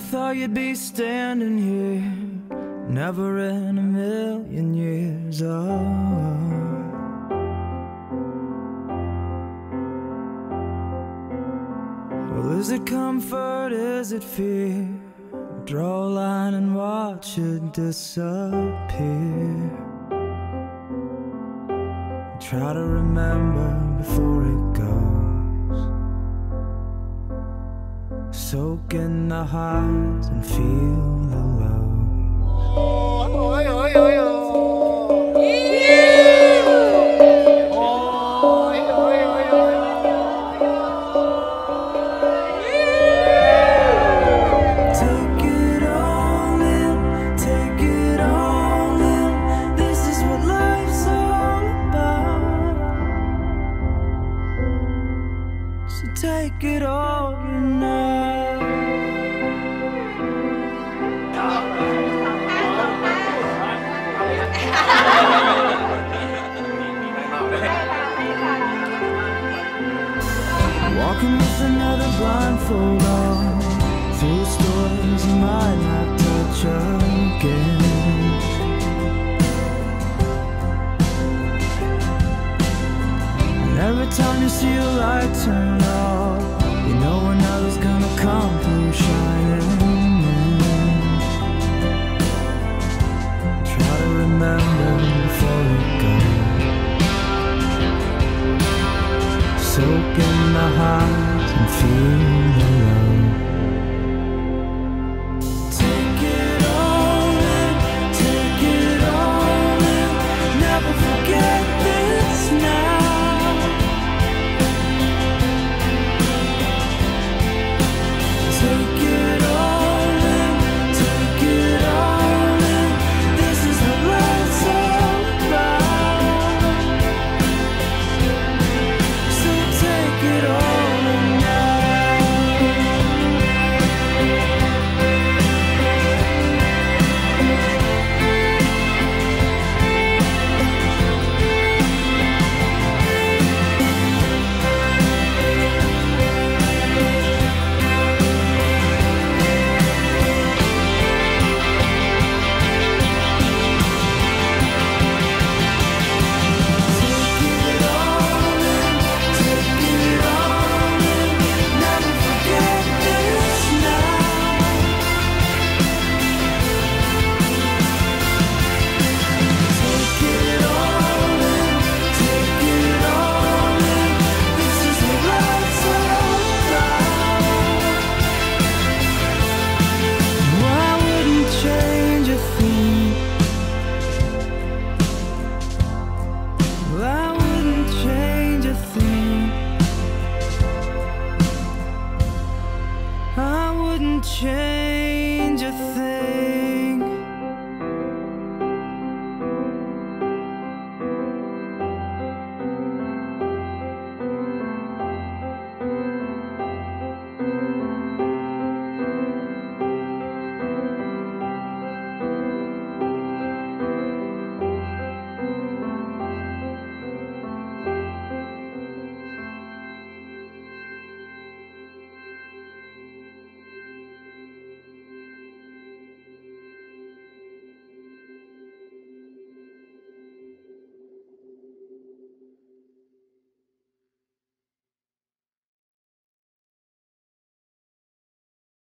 thought you'd be standing here, never in a million years. Oh. Well, is it comfort? Is it fear? Draw a line and watch it disappear. Try to remember before it goes. Soak in the highs and feel the lows. Take it all in, take it all in. This is what life's all about. So take it all Walking with another blindfold on Through stories you might not touch again. And every time you see a light turn In the highs and feel the